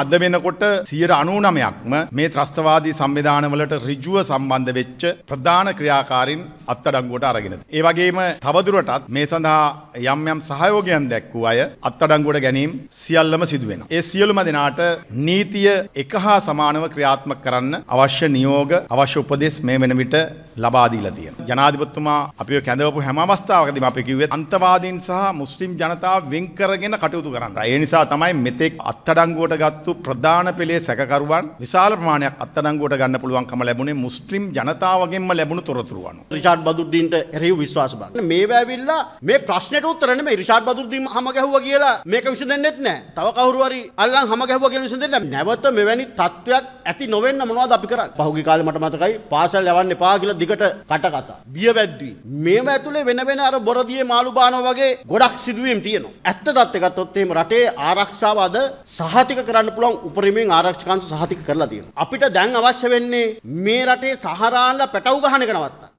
අද වෙනකොට සියයට අනූනමයක්ම මේ ත්‍රස්තවාදී සංවිධානවලට රිජුව සම්බන්ධ වෙච්ච ප්‍රධාන ක්‍රියාකාරින් අත්තඩංගුවට අරගෙන. ඒ වගේම තවදුරටත් මේ සඳහා යම් යම් සහයෝගයන් දැක්වූ අය අත්තඩංගුවට ගැනීම සියල්ලම සිදුවෙන. ඒ සියලුම දෙනාට නීතිය එක හා සමානව ක්‍රියාත්මක කරන්න අවශ්‍ය නියෝග අවශ්‍ය උපදෙස් මේ වෙන විට ලබා දීලා තියෙනවා. ජනාධිපතිතුමා අපිව කැඳවපු හැම අවස්ථාවකදීම අපි කිව්වේ අන්තවාදීන් සහ මුස්ලිම් ජනතාව වෙන් කරගෙන කටයුතු කරන්න. ඒ නිසා තමයි මෙතෙක් අත්අඩංගුවට ගත්තු ප්‍රධාන පෙළේ සැකකරුවන් විශාල ප්‍රමාණයක් අත්අඩංගුවට ගන්න පුළුවන්කම ලැබුණේ මුස්ලිම් ජනතාවගෙන්ම ලැබුණු තොරතුරු අනුව. රිෂාඩ් බදුද්දීන්ට එරෙහිව විශ්වාස බං. මේවා ඇවිල්ලා මේ ප්‍රශ්නෙට උත්තර නෙමෙයි රිෂාඩ් බදුද්දීන් හැම ගැහුවා කියලා මේක විසඳෙන්නෙත් නෑ. තව කවුරු හරි අල්ලන් හැම ගැහුවා කියලා විසඳෙන්නේ නෑ. නැවත මෙවැනි තත්ත්වයක් ඇති නොවෙන්න මොනවද අපි කරන්නේ? පහුගිය කාලේ මට මතකයි පාසල් යවන්න එපා කියලා දිගට කට කතා. බිය වැද්දුයි. මේව ඇතුලේ වෙන වෙන අර බොරදියේ මාළු බානවා වගේ ගොඩක් සිදුවීම් තියෙනවා. ඇත්ත தත්ත්වය ගත්තොත් එහෙම රටේ ආරක්ෂාව අද සහතික කරන්න පුළුවන් උපරිමයෙන් ආරක්ෂකංශ සහතික කරලා තියෙනවා. අපිට දැන් අවශ්‍ය වෙන්නේ මේ රටේ සහරාන්ලා පැටවු ගහන එක නවත්තන්න.